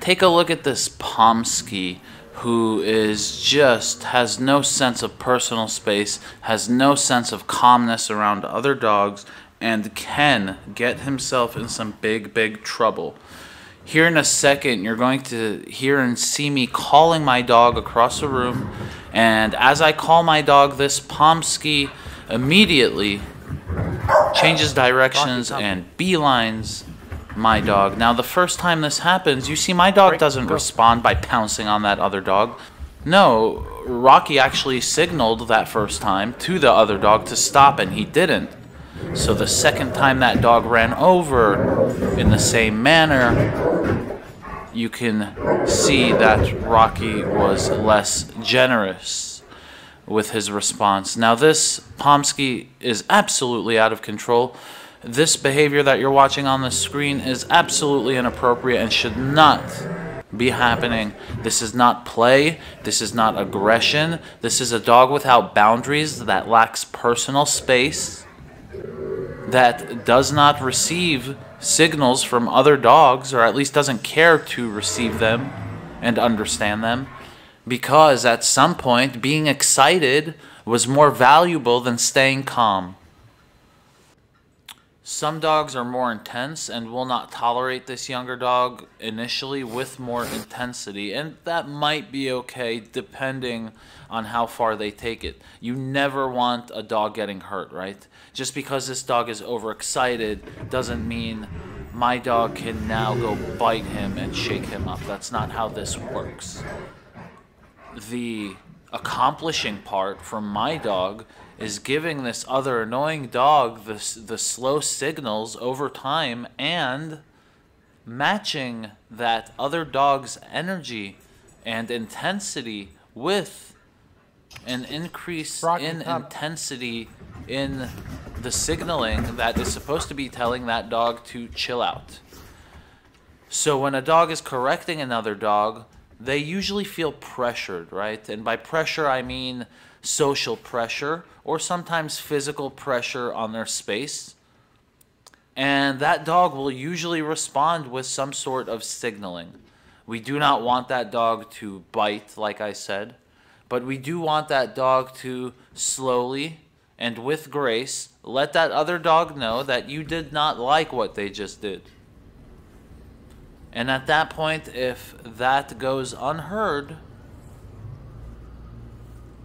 Take a look at this Pomsky who is just has no sense of personal space, has no sense of calmness around other dogs, and can get himself in some big, big trouble. Here in a second, you're going to hear and see me calling my dog across the room, and as I call my dog, this Pomsky immediately changes directions and beelines my dog. Now, the first time this happens, you see my dog doesn't respond by pouncing on that other dog. No, Rocky actually signaled that first time to the other dog to stop, and he didn't. So the second time that dog ran over in the same manner, you can see that Rocky was less generous with his response. Now, this Pomsky is absolutely out of control. This behavior that you're watching on the screen is absolutely inappropriate and should not be happening. This is not play. This is not aggression. This is a dog without boundaries that lacks personal space, that does not receive signals from other dogs, or at least doesn't care to receive them and understand them, because at some point being excited was more valuable than staying calm. Some dogs are more intense and will not tolerate this younger dog initially with more intensity, and that might be okay depending on how far they take it. You never want a dog getting hurt, right? Just because this dog is overexcited doesn't mean my dog can now go bite him and shake him up. That's not how this works. The accomplishing part for my dog is giving this other annoying dog the, the slow signals over time and matching that other dog's energy and intensity with an increase Rocky, in intensity in the signaling that is supposed to be telling that dog to chill out. So when a dog is correcting another dog, they usually feel pressured, right? And by pressure, I mean social pressure or sometimes physical pressure on their space. And that dog will usually respond with some sort of signaling. We do not want that dog to bite, like I said, but we do want that dog to slowly and with grace let that other dog know that you did not like what they just did. And at that point, if that goes unheard,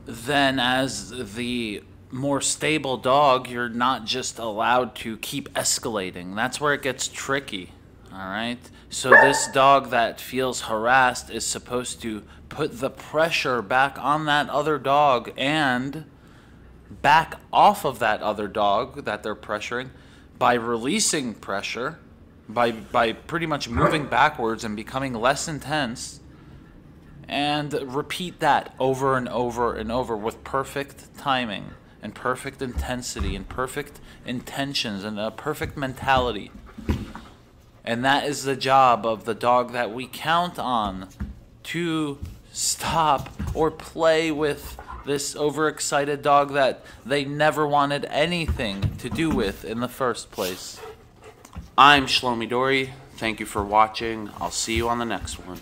then as the more stable dog, you're not just allowed to keep escalating. That's where it gets tricky. All right. So this dog that feels harassed is supposed to put the pressure back on that other dog and back off of that other dog that they're pressuring by releasing pressure by by pretty much moving backwards and becoming less intense and repeat that over and over and over with perfect timing and perfect intensity and perfect intentions and a perfect mentality. And that is the job of the dog that we count on to stop or play with this overexcited dog that they never wanted anything to do with in the first place. I'm Shlomi Dori. Thank you for watching. I'll see you on the next one.